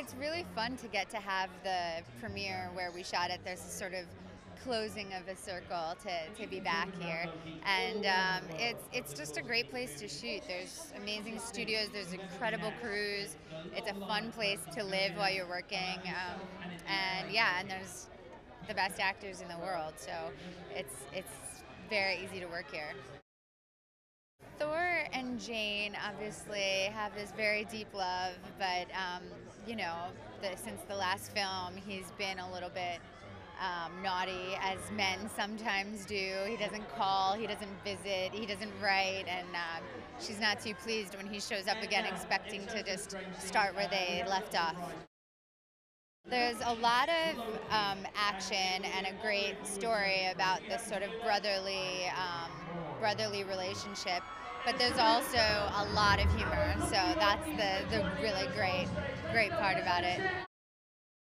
it's really fun to get to have the premiere where we shot it. There's a sort of closing of a circle to, to be back here. And um, it's it's just a great place to shoot. There's amazing studios. There's incredible crews. It's a fun place to live while you're working. Um, and yeah and there's the best actors in the world. So it's it's very easy to work here and Jane obviously have this very deep love, but um, you know, the, since the last film, he's been a little bit um, naughty, as men sometimes do. He doesn't call, he doesn't visit, he doesn't write, and uh, she's not too pleased when he shows up again, expecting to just start where they left off. There's a lot of um, action and a great story about this sort of brotherly, um, brotherly relationship, but there's also a lot of humor. So that's the, the really great, great part about it.